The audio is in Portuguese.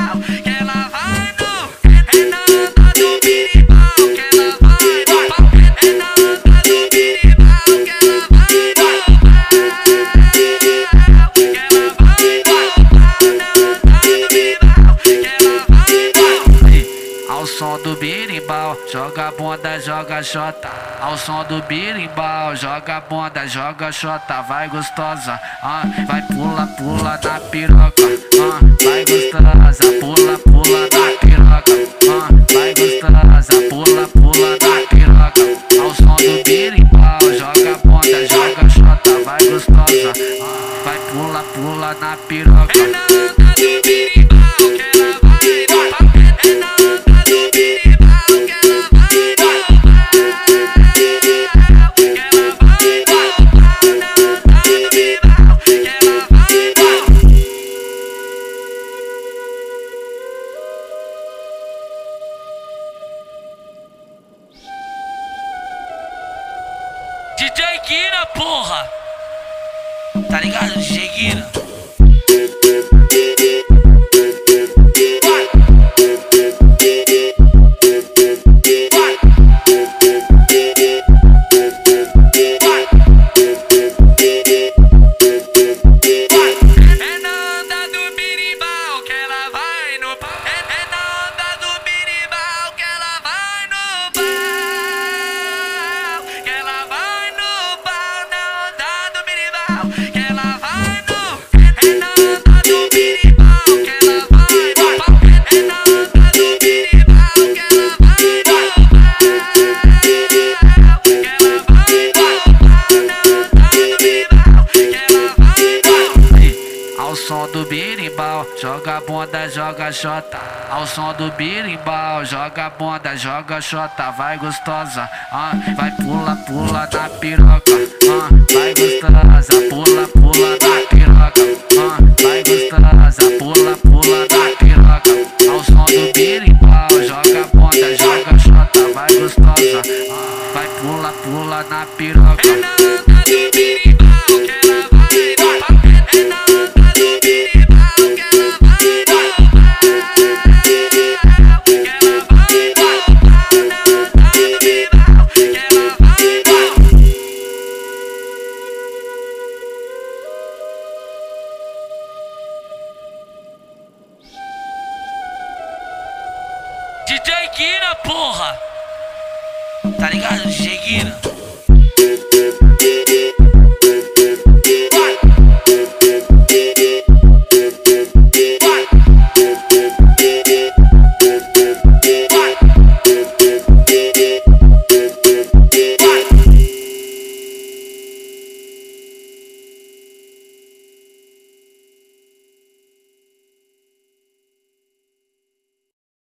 birimbau. Que birimbau, joga bunda, joga xota. Ao som do birimbau, joga bunda, joga xota. Vai gostosa, ah, vai pula, pula na piroca. Ah, vai gostosa, pula, pula na piroca. DJ Guina, porra! Tá ligado, DJ Guina? Som do birimbau, joga bunda, joga xota. Ao som do birimbau, joga bunda, joga xota. Vai gostosa, ah, vai pula, pula na piroca. Ah, vai gostosa, pula, pula na piroca. Ah, vai gostosa, pula, pula na piroca. Ao som do birimbau, joga bunda, joga xota. Vai gostosa, ah, vai pula, pula na piroca. Renata do birimbau, DJ Guina, porra! Tá ligado, DJ Guina?